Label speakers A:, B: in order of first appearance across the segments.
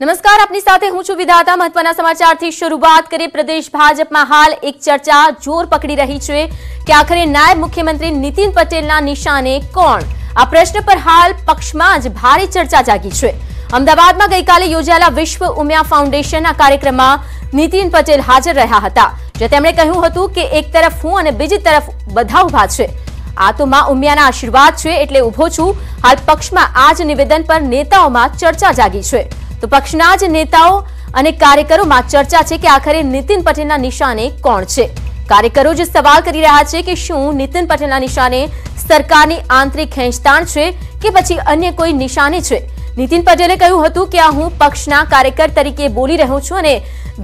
A: નમસ્કાર, આપની સાથે હું છું વિધાતા. મહત્વના સમાચારથી શરૂઆત કરીએ. પ્રદેશ ભાજપમાં હાલ એક ચર્ચા જોર પકડી રહી છે કે આખરે નાયબ મુખ્યમંત્રી નીતિન પટેલના નિશાને કોણ? આ પ્રશ્ન પર હાલ પક્ષમાં જ ભારે ચર્ચા જાગી છે. અમદાવાદમાં ગઈકાલે યોજાયેલા વિશ્વ ઉમિયા ફાઉન્ડેશનના કાર્યક્રમમાં નીતિન પટેલ હાજર રહ્યા હતા, જે તેમણે કહ્યું હતું કે એક તરફ હું અને બીજી તરફ બધા ઊભા છે. આ તો માં ઉમિયાના આશીર્વાદ છે, એટલે ઊભો છું. હાલ પક્ષમાં આ નિવેદન પર નેતાઓમાં ચર્ચા જાગી છે. તો પક્ષના જ નેતાઓ અને કાર્યકરોમાં ચર્ચા છે કે આખરે નીતિન પટેલના નિશાને કોણ છે? કાર્યકરો જે સવાલ કરી રહ્યા છે કે શું નીતિન પટેલના નિશાને સરકારની આંતરિક ખેંચતાણ છે કે પછી અન્ય કોઈ નિશાને છે? નીતિન પટેલે કહ્યું હતું કે આ હું પક્ષના કાર્યકર તરીકે બોલી રહ્યો છું અને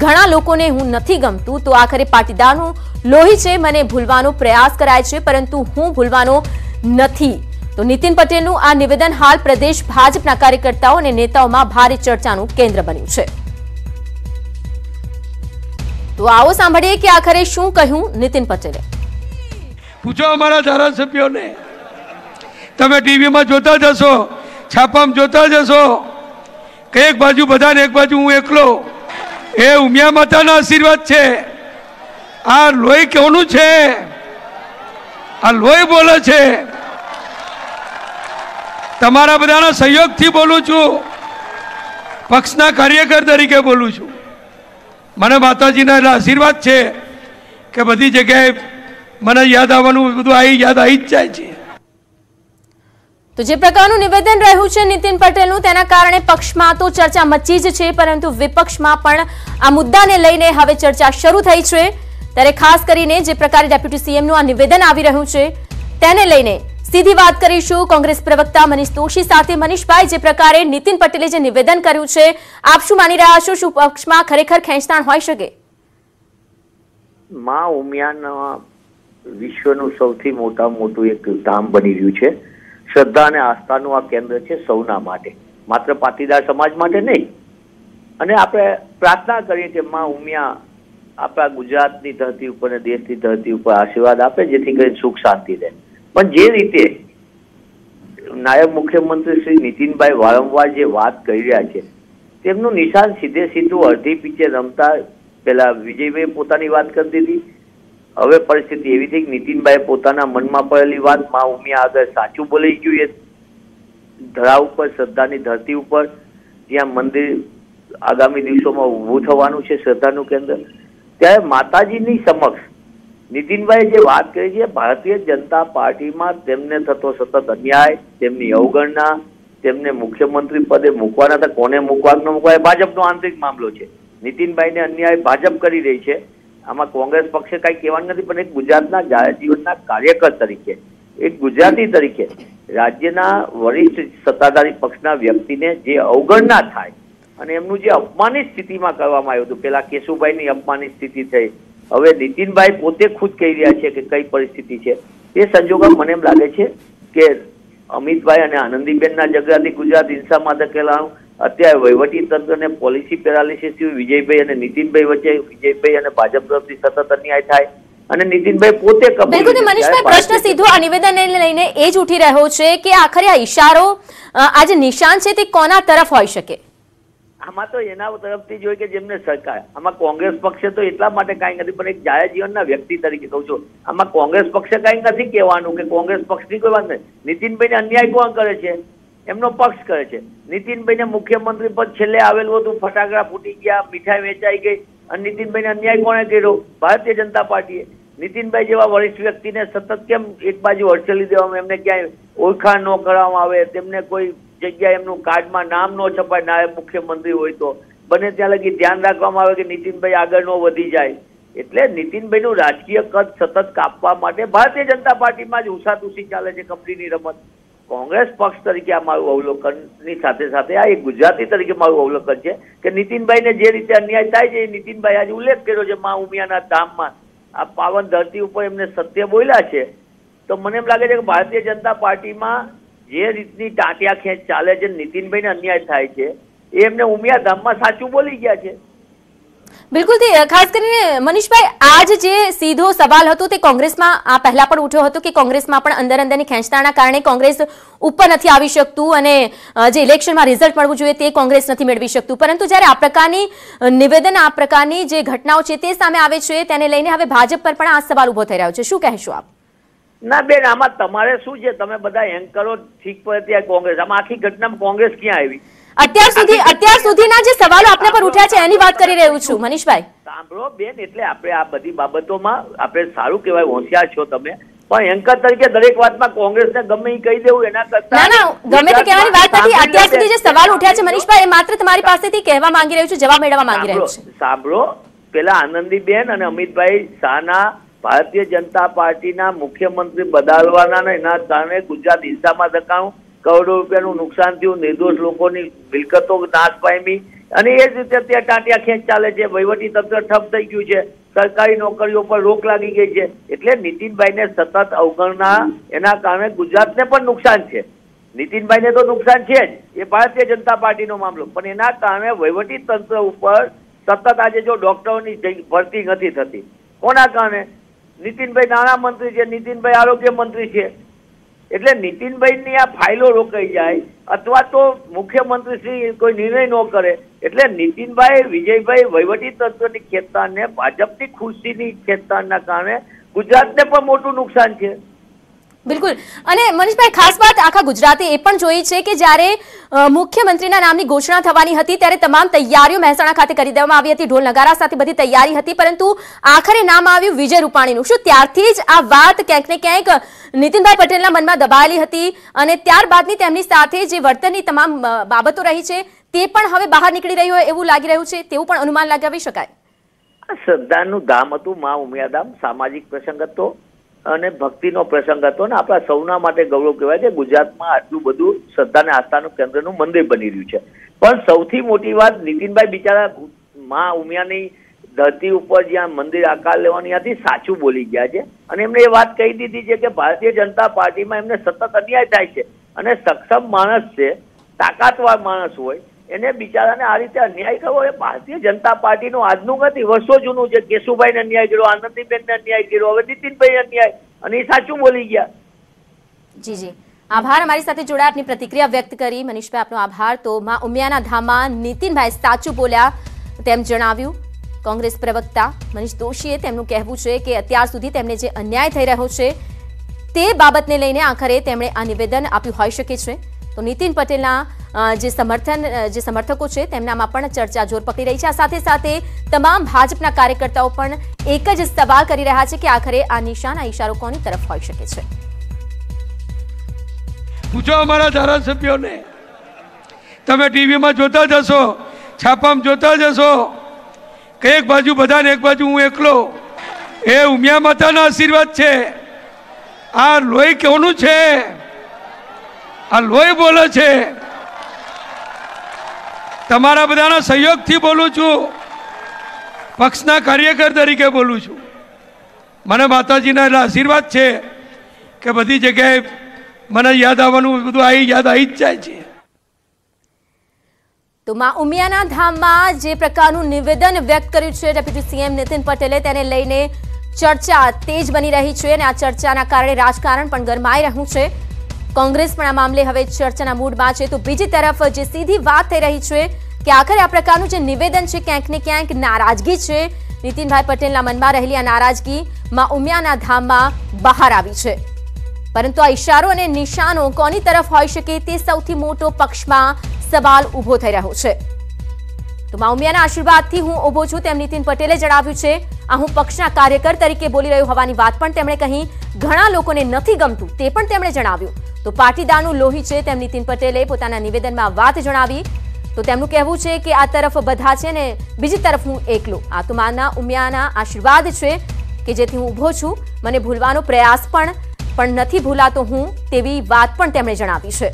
A: ઘણા લોકોને હું નથી ગમતું. તો આખરે પાટીદારનું લોહી છે, મને ભૂલવાનો પ્રયાસ કરાય છે, પરંતુ હું ભૂલવાનો નથી. તો નીતિન પટેલનું આ નિવેદન હાલ પ્રદેશ ભાજપના કાર્યકર્તાઓ અને નેતાઓમાં ભારે ચર્ચાનું કેન્દ્ર બન્યું છે. તો આવો સાંભળીએ કે આખરે શું કહ્યું નીતિન પટેલે.
B: પૂછો અમારા ધારાસભ્યોને. તમે ટીવીમાં જોતા જશો છાપામાં જોતા જશો કે એક બાજુ બધાને એક બાજુ હું એકલો. એ ઉમિયા માતાના આશીર્વાદ છે. આ લોહી કોનું છે? આ લોહી બોલે છે. તમારા બધાના સહયોગથી બોલું છું. પક્ષના કાર્યકર તરીકે બોલું છું. મને માતાજીના આશીર્વાદ છે કે બધી જગ્યાએ મને યાદ આવવાનું બધું આવી યાદ આવી જ જાય છે.
A: તો જે પ્રકારનું નિવેદન રહ્યું છે નીતિન પટેલનું, તેના કારણે પક્ષમાં તો ચર્ચા મચી જ છે, પરંતુ વિપક્ષમાં પણ આ મુદ્દાને લઈને હવે ચર્ચા શરૂ થઈ છે. ત્યારે ખાસ કરીને જે પ્રકારે ડેપ્યુટી સીએમનું આ નિવેદન આવી રહ્યું છે, તેને લઈને સીધી વાત કરીશું કોંગ્રેસ પ્રવક્તા મનીષ દોશી સાથે. મનીષભાઈ, જે પ્રકારે નીતિન પટેલે જે નિવેદન કર્યું છે, આપ શું માની રહ્યા છો? શું પક્ષમાં ખરેખર ખેંચતાણ હોઈ શકે?
C: માં ઉમિયાના વિશ્વનું સૌથી મોટા મોટું એક ધામ બની રહ્યું છે. શ્રદ્ધા અને આસ્થાનું આ કેન્દ્ર છે સૌના માટે. માત્ર પાટીદાર સમાજ માટે નહીં. અને આપણે પ્રાર્થના કરીએ કે માં ઉમિયા આપણા ગુજરાતની ધરતી ઉપર અને દેશની ધરતી ઉપર આશીર્વાદ આપે, જેથી કરીને સુખ શાંતિ રહે. પણ જે રીતે નાયબ મુખ્યમંત્રી શ્રી નીતિનભાઈ વારંવાર જે વાત કરી રહ્યા છે, તેમનું નિશાન સીધે સીધું અડધી પીચે રમતા પેલા વિજયભાઈ પોતાની વાત કરી દીધી. હવે પરિસ્થિતિ એવી થઈ કે નીતિનભાઈ પોતાના મનમાં પડેલી વાત મા ઉમિયા આગળ સાચું બોલી ગયું એ ધરા ઉપર, શ્રદ્ધાની ધરતી ઉપર, જ્યાં મંદિર આગામી દિવસોમાં ઊભું થવાનું છે શ્રદ્ધાનું કેન્દ્ર. ત્યારે માતાજીની સમક્ષ નીતિનભાઈ જે વાત કરી છે, ભારતીય જનતા પાર્ટીમાં તેમને થતો સતત અન્યાય, તેમની અવગણના, તેમને મુખ્યમંત્રી પદે મૂકવાના હતા, કોને મૂકવા ન મૂકવા એ ભાજપનો આંતરિક મામલો છે. નીતિનભાઈને અન્યાય ભાજપ કરી રહી છે. આમાં કોંગ્રેસ પક્ષે કઈ કહેવાનું નથી, પણ એક ગુજરાતના જાહેર જીવનના કાર્યકર તરીકે, એક ગુજરાતી તરીકે, રાજ્યના વરિષ્ઠ સત્તાધારી પક્ષના વ્યક્તિને જે અવગણના થાય, અને એમનું જે અપમાનિત સ્થિતિમાં કરવામાં આવ્યું હતું, પેલા કેશુભાઈની અપમાનિત સ્થિતિ થઈ હવે નીતિનભાઈ પોતે ખુદ કહી રહ્યા છે કે કઈ પરિસ્થિતિ છે. એ સંજોગો મને એમ લાગે છે કે અમિતભાઈ અને આનંદીબેનના ઝઘડાથી ગુજરાત હિંસામાં ધકેલાનું અત્યારે વહીવટી તંત્રને પોલિસી પેરાલિસિસ વિજયભાઈ અને નીતિનભાઈ વચ્ચે વિજયભાઈ અને ભાજપ તરફથી સતત અન્યાય થાય અને નીતિનભાઈ પોતે કબૂલ
A: બિલકુલ મનીષભાઈ પ્રશ્ન સીધો આ નિવેદનને લઈને એ જ ઉઠી રહ્યો છે કે આખરે આ ઈશારો આજે આ જે નિશાન છે તે કોના તરફ હોઈ શકે?
C: આમાં તો એના તરફથી જોઈ કે જેમને સરકાર, આમાં કોંગ્રેસ પક્ષે તો એટલા માટે કાંઈ નથી, પણ એક જાહેર જીવનના વ્યક્તિ તરીકે કહું છું, આમાં કોંગ્રેસ પક્ષે કાંઈ નથી કહેવાનું કે કોંગ્રેસ પક્ષની કોઈ વાત નથી. નીતિનભાઈને અન્યાય કોણ કરે છે? એમનો પક્ષ કરે છે. નીતિનભાઈને મુખ્યમંત્રી પદ છેલ્લે આવેલું હતું, ફટાકડા ફૂટી ગયા, મીઠાઈ વેચાઈ ગઈ, અને નીતિનભાઈને અન્યાય કોણે કર્યો? ભારતીય જનતા પાર્ટીએ. નીતિનભાઈ જેવા વરિષ્ઠ વ્યક્તિને સતત કેમ એક બાજુ હડસેલી દેવામાં એમને ક્યાંય ઓળખાણ ન કરવામાં આવે, તેમને કોઈ જગ્યાએ એમનું કાર્ડમાં નામ ન છપાય, નાયબ મુખ્યમંત્રી હોય તો. બને ત્યાં લગી ધ્યાન રાખવામાં આવે કે નીતિનભાઈ આગળ ન વધી જાય. એટલે નીતિનભાઈનું રાજકીય કદ સતત કાપવા માટે ભારતીય જનતા પાર્ટીમાં જ ઉસાતુસી ચાલે છે કંપનીની રમત. કોંગ્રેસ પક્ષ તરીકે આ મારું અવલોકનની સાથે સાથે આ એક ગુજરાતી તરીકે મારું અવલોકન છે કે નીતિનભાઈને જે રીતે અન્યાય થાય છે એ નીતિનભાઈ આજે ઉલ્લેખ કર્યો છે મા ઉમિયાના ધામમાં. આ પાવન ધરતી ઉપર એમને સત્ય બોલ્યા છે. તો મને એમ લાગે છે કે ભારતીય જનતા પાર્ટીમાં જે રીતની ટાંટિયા ખેંચ ચાલે છે, નીતિનભાઈને અન્યાય થાય છે, એ એમને ઉમિયા ધામમાં સાચું બોલી ગયા છે.
A: બિલકુલ ખાસ કરીને, મનીષભાઈ, આજ જે સીધો સવાલ હતો તે કોંગ્રેસમાં, આ પહેલા પણ ઉઠ્યો હતો કે કોંગ્રેસમાં પણ અંદર અંદરની ખેંચતાના કારણે કોંગ્રેસ ઉપર નથી આવી શકતું અને જે ઇલેક્શનમાં રિઝલ્ટ મળવું જોઈએ તે કોંગ્રેસ નથી મેળવી શકતું. પરંતુ જ્યારે આ પ્રકારની નિવેદન, આ પ્રકારની જે ઘટનાઓ છે તે સામે આવે છે, તેને લઈને હવે ભાજપ પર પણ આ સવાલ ઊભો થઈ રહ્યો છે. શું કહેશો આપ?
C: ના બેન આમાં તમારે શું છે? તમે બધા એન્કરો ઠીક પડે કોંગ્રેસ. આમાં આખી ઘટનામાં કોંગ્રેસ ક્યાં આવી?
A: અત્યાર સુધી અત્યાર સુધીના જે સવાલો આપના પર ઉઠ્યા છે એની વાત કરી રહ્યો છું મનીષભાઈ.
C: સાંભળો બેન એટલે આપણે આ બધી બાબતોમાં આપણે સારું કહેવાય હોશિયાર છો તમે. પણ એન્કર તરીકે દરેક વાતમાં કોંગ્રેસને ગમે એ કહી દેવું એના કરતા
A: ના ના ગમે તે કહેવાની વાત નથી. અત્યાર સુધી જે સવાલ ઉઠ્યા છે મનીષભાઈ એ માત્ર તમારી પાસેથી કહેવા માંગી રહ્યો છું જવાબ મેળવવા માંગી રહ્યો છું.
C: સાંભળો સાંભળો. પેલા આનંદીબેન અને અમિતભાઈ શાહના ભારતીય જનતા પાર્ટીના મુખ્યમંત્રી બદલવાના એના કારણે ગુજરાત હિંસામાં ધકાણું કરોડો રૂપિયાનું નુકસાન થયું, નિર્દોષ લોકોની મિલકતો નાશ પામી. અને એ જ રીતે ત્યાં ટાંટિયા ખેંચ ચાલે છે, વહીવટી તંત્ર ઠપ થઈ ગયું છે, સરકારી નોકરીઓ પર રોક લાગી ગઈ છે. એટલે નીતિનભાઈને સતત અવગણના, એના કારણે ગુજરાતને પણ નુકસાન છે. નીતિનભાઈને તો નુકસાન છે જ, એ ભારતીય જનતા પાર્ટીનો મામલો. પણ એના કારણે વહીવટી તંત્ર ઉપર સતત આજે જો ડોક્ટરોની ભરતી નથી થતી. કોના કારણે? નીતિનભાઈ નાણા મંત્રી છે, નીતિનભાઈ આરોગ્ય મંત્રી છે. એટલે નીતિનભાઈની આ ફાઇલો રોકાઈ જાય અથવા તો મુખ્યમંત્રી શ્રી કોઈ નિર્ણય ન કરે, એટલે નીતિનભાઈ, વિજયભાઈ વહીવટી તંત્રની ખેંચતાણને ભાજપની ખુરશીની ખેંચતાણના કારણે ગુજરાતને પણ મોટું નુકસાન છે.
A: બિલકુલ. અને મનીષભાઈ, ખાસ વાત આખા ગુજરાતે એ પણ જોઈ છે કે જ્યારે મુખ્યમંત્રીના નામની ઘોષણા થવાની હતી ત્યારે તમામ તૈયારીઓ મહેસાણા ખાતે કરી દેવામાં આવી હતી. ઢોલ નગારા સાથે બધી તૈયારી હતી, પરંતુ આખરે નામ આવ્યું વિજય રૂપાણીનું. શું ત્યારથી જ આ વાત ક્યાંક ને ક્યાંક નીતિનભાઈ પટેલના મનમાં દબાયેલી હતી અને ત્યારબાદની તેમની સાથે જે વર્તનની તમામ બાબતો રહી છે, તે પણ હવે બહાર નીકળી રહી હોય એવું લાગી રહ્યું છે? તેવું પણ અનુમાન લગાવી શકાય?
C: શ્રદ્ધાનું ધામ હતું મા ઉમિયાધામ, સામાજિક પ્રસંગ હતો. અને ભક્તિનો પ્રસંગ હતો ને આપણા સૌના માટે ગૌરવ કહેવાય કે ગુજરાતમાં આટલું બધું શ્રદ્ધા અને આસ્થાનું કેન્દ્રનું મંદિર બની રહ્યું છે. પણ સૌથી મોટી વાત નીતિનભાઈ બિચારા મા ઉમિયાની ધરતી ઉપર જ્યાં મંદિર આકાર લેવાની હતી, સાચું બોલી ગયા છે. અને એમને એ વાત કહી દીધી છે કે ભારતીય જનતા પાર્ટીમાં એમને સતત અન્યાય થાય છે. અને સક્ષમ માણસ છે તાકાતવાર માણસ હોય એને બિચારાને આ રીતે અન્યાય થયો એ ભારતીય જનતા પાર્ટીનું આજનું નથી, વર્ષો જૂનું છે. કેશુભાઈને અન્યાય કર્યો, આનંદીબેનને અન્યાય કર્યો, હવે નીતિનભાઈ અન્યાય અને એ સાચું બોલી ગયા.
A: જી જી. આભાર અમારી સાથે જોડાયા, આપની પ્રતિક્રિયા વ્યક્ત કરી. મનીષભાઈ, આપનો આભાર. તો માં ઉમિયાના ધામમાં નીતિનભાઈ સાચું બોલ્યા તેમ જણાવ્યું કોંગ્રેસ પ્રવક્તા મનીષ દોશીએ તેમનું કહેવું છે કે અત્યાર સુધી તેમને જે અન્યાય થઈ રહ્યો છે તે બાબતને લઈને આખરે તેમણે આ નિવેદન આપ્યું હોઈ શકે છે. તો નીતિન પટેલના જે સમર્થન જે સમર્થકો છે, તેમનામાં પણ ચર્ચા જોર પકડી રહી છે. આ સાથે સાથે તમામ ભાજપના કાર્યકર્તાઓ પણ એક જ સવાલ કરી રહ્યા છે કે આખરે આ નિશાન આ ઇશારો કોની તરફ હોઈ શકે છે?
B: પૂછો અમારા ધારાસભ્યોને. તમે ટીવીમાં જોતા જશો છાપામાં જોતા જશો કે એક બાજુ બધાને એક બાજુ હું એકલો. એ ઉમિયા માતાના આશીર્વાદ છે. આ લોહી કોનું છે? આ લોહી બોલે છે. તમારા બધાના સહયોગથી બોલું છું. પક્ષના કાર્યકર તરીકે બોલું છું. મને માતાજીના આશીર્વાદ છે કે બધી જગ્યાએ મને યાદ આવવાનું બધું આવી યાદ આવી જ જાય છે.
A: તો માં ઉમિયાના ધામમાં જે પ્રકારનું નિવેદન વ્યક્ત કર્યું છે, ડેપ્યુટી સીએમ નીતિન પટેલે તેને લઈને ચર્ચા તેજ બની રહી છે અને આ ચર્ચાના કારણે રાજકારણ પણ ગરમાઈ રહ્યું છે. કોંગ્રેસ પણ આ મામલે હવે ચર્ચાના મૂડમાં છે. તો બીજી તરફ જે સીધી વાત થઈ રહી છે કે આખરે આ પ્રકારનું જે નિવેદન છે ક્યાંક ને ક્યાંક નારાજગી છે. નીતિનભાઈ પટેલના મનમાં રહેલી આ નારાજગી માં ઉમિયાના ધામમાં બહાર આવી છે. પરંતુ આ ઇશારો અને નિશાનો કોની તરફ હોઈ શકે તે સૌથી મોટો પક્ષમાં સવાલ ઊભો થઈ રહ્યો છે. તો માઉમિયાના આશીર્વાદથી હું ઊભો છું, તેમ નીતિન પટેલે જણાવ્યું છે. આ હું પક્ષના કાર્યકર તરીકે બોલી રહ્યો હોવાની વાત પણ તેમણે કહી. ઘણા લોકોને નથી ગમતું તે પણ તેમણે જણાવ્યું. તો પાટીદારનું લોહી છે, તેમ નીતિન પટેલે પોતાના નિવેદનમાં વાત જણાવી. તો તેમનું કહેવું છે કે આ તરફ બધા છે ને બીજી તરફ હું એકલો. આ તો માના ઉમિયાના આશીર્વાદ છે કે જેથી હું ઊભો છું. મને ભૂલવાનો પ્રયાસ પણ પણ નથી ભૂલાતો હું તેવી વાત પણ તેમણે જણાવી છે.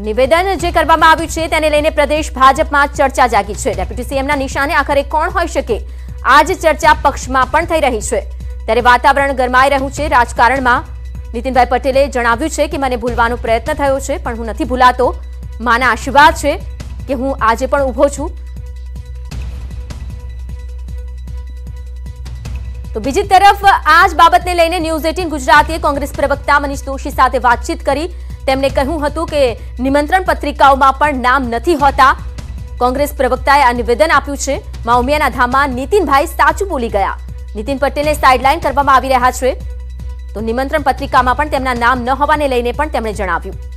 A: નિવેદન જે કરવામાં આવ્યું છે તેને લઈને પ્રદેશ ભાજપમાં ચર્ચા જાગી છે. ડેપ્યુટી સીએમના નિશાને આખરે કોણ હોઈ શકે? આ જ ચર્ચા પક્ષમાં પણ થઈ રહી છે. ત્યારે વાતાવરણ ગરમાઈ રહ્યું છે. રાજકારણમાં નીતિનભાઈ પટેલે જણાવ્યું છે કે મને ભૂલવાનો પ્રયત્ન થયો છે, પણ હું નથી ભૂલાતો. માના આશીર્વાદ છે કે હું આજે પણ ઊભો છું. તો બીજી તરફ આ જ બાબતને લઈને ન્યૂઝ એટીન ગુજરાતીએ કોંગ્રેસ પ્રવક્તા મનીષ દોશી સાથે વાતચીત કરી તેમણે કહ્યું હતું કે નિમંત્રણ પત્રિકાઓમાં પણ નામ નથી હોતા. કોંગ્રેસ પ્રવક્તાએ આ નિવેદન આપ્યું છે. માઉમિયાના ધામમાં નીતિનભાઈ સાચું બોલી ગયા. નીતિન પટેલને સાઇડલાઇન કરવામાં આવી રહ્યા છે. તો નિમંત્રણ પત્રિકામાં પણ તેમના નામ ન હોવાને લઈને પણ તેમણે જણાવ્યું.